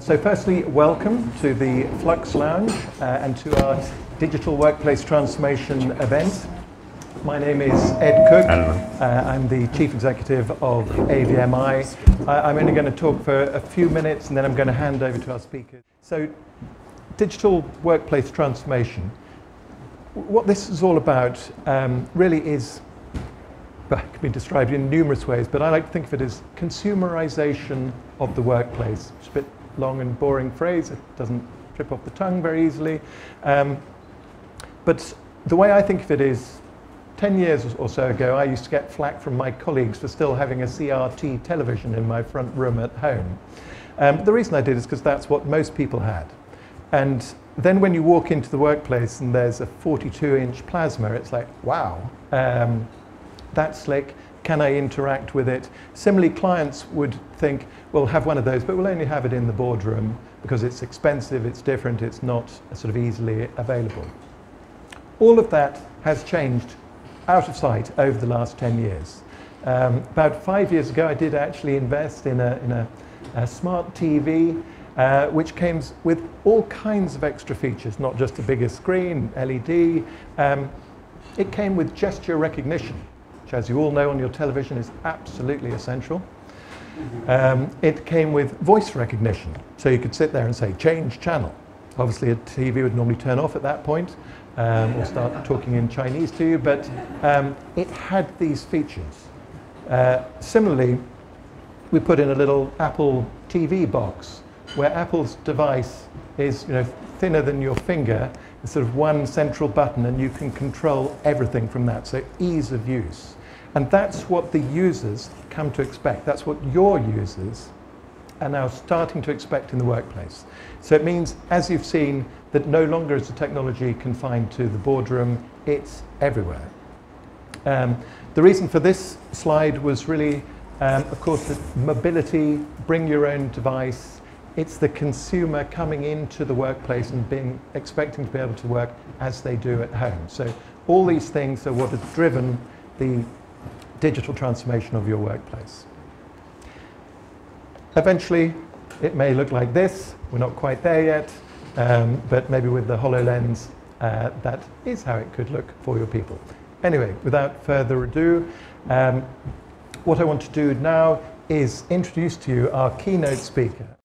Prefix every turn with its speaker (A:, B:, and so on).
A: So firstly, welcome to the Flux Lounge uh, and to our digital workplace transformation event. My name is Ed Cook. Uh, I'm the Chief Executive of AVMI. I, I'm only going to talk for a few minutes and then I'm going to hand over to our speakers. So digital workplace transformation. What this is all about um, really is it can be described in numerous ways, but I like to think of it as consumerization of the workplace. It's a bit long and boring phrase. It doesn't trip off the tongue very easily. Um, but the way I think of it is 10 years or so ago, I used to get flack from my colleagues for still having a CRT television in my front room at home. Um, the reason I did is because that's what most people had. And then when you walk into the workplace and there's a 42 inch plasma, it's like, wow, um, that's slick. Can I interact with it? Similarly, clients would think, we'll have one of those, but we'll only have it in the boardroom because it's expensive, it's different, it's not sort of easily available. All of that has changed out of sight over the last 10 years. Um, about five years ago, I did actually invest in a, in a, a smart TV, uh, which came with all kinds of extra features, not just a bigger screen, LED. Um, it came with gesture recognition as you all know on your television is absolutely essential. Um, it came with voice recognition, so you could sit there and say, change channel. Obviously a TV would normally turn off at that point um, or start talking in Chinese to you, but um, it had these features. Uh, similarly, we put in a little Apple TV box where Apple's device is you know, thinner than your finger, it's sort of one central button and you can control everything from that, so ease of use. And that's what the users come to expect. That's what your users are now starting to expect in the workplace. So it means, as you've seen, that no longer is the technology confined to the boardroom, it's everywhere. Um, the reason for this slide was really, um, of course, mobility, bring your own device. It's the consumer coming into the workplace and being expecting to be able to work as they do at home. So all these things are what has driven the digital transformation of your workplace. Eventually, it may look like this. We're not quite there yet, um, but maybe with the HoloLens, uh, that is how it could look for your people. Anyway, without further ado, um, what I want to do now is introduce to you our keynote speaker.